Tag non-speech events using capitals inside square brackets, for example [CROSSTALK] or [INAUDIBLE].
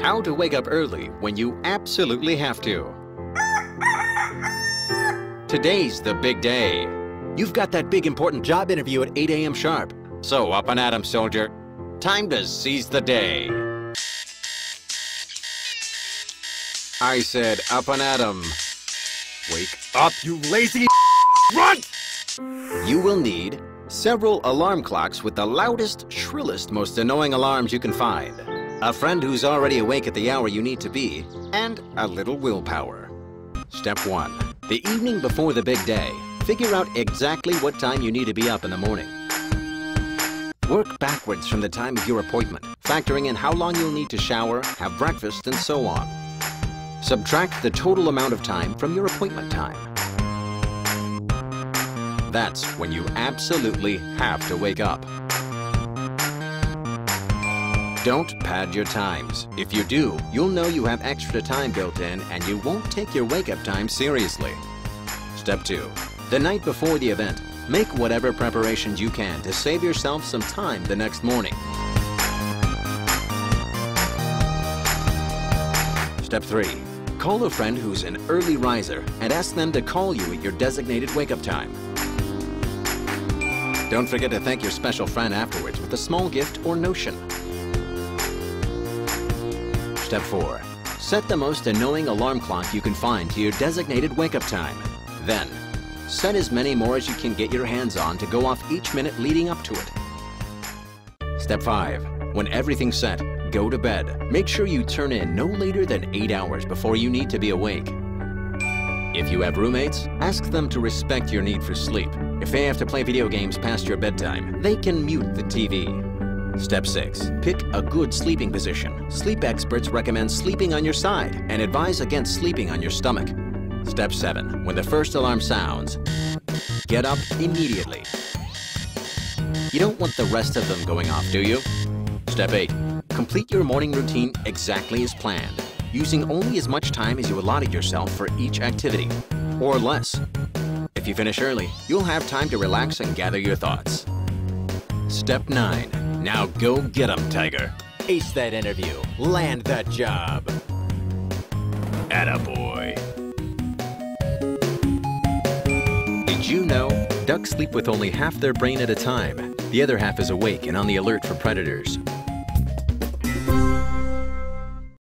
How to wake up early when you absolutely have to. Today's the big day. You've got that big important job interview at 8 a.m. sharp. So up and at 'em, soldier. Time to seize the day. I said up and at 'em. Wake up, you lazy [LAUGHS] Run! You will need several alarm clocks with the loudest, shrillest, most annoying alarms you can find, a friend who's already awake at the hour you need to be, and a little willpower. Step 1. The evening before the big day, figure out exactly what time you need to be up in the morning. Work backwards from the time of your appointment, factoring in how long you'll need to shower, have breakfast, and so on. Subtract the total amount of time from your appointment time. That's when you absolutely have to wake up. Don't pad your times. If you do, you'll know you have extra time built in and you won't take your wake-up time seriously. Step 2. The night before the event, make whatever preparations you can to save yourself some time the next morning. Step 3. Call a friend who's an early riser and ask them to call you at your designated wake-up time. Don't forget to thank your special friend afterwards with a small gift or notion. Step 4. Set the most annoying alarm clock you can find to your designated wake-up time. Then, set as many more as you can get your hands on to go off each minute leading up to it. Step 5. When everything's set, go to bed. Make sure you turn in no later than 8 hours before you need to be awake. If you have roommates, ask them to respect your need for sleep. If they have to play video games past your bedtime, they can mute the TV. Step 6. Pick a good sleeping position. Sleep experts recommend sleeping on your side and advise against sleeping on your stomach. Step 7. When the first alarm sounds, get up immediately. You don't want the rest of them going off, do you? Step 8. Complete your morning routine exactly as planned, using only as much time as you allotted yourself for each activity, or less. If you finish early, you'll have time to relax and gather your thoughts. Step 9. Now go get get 'em, Tiger. Ace that interview. Land that job. Attaboy. Did you know? Ducks sleep with only half their brain at a time. The other half is awake and on the alert for predators.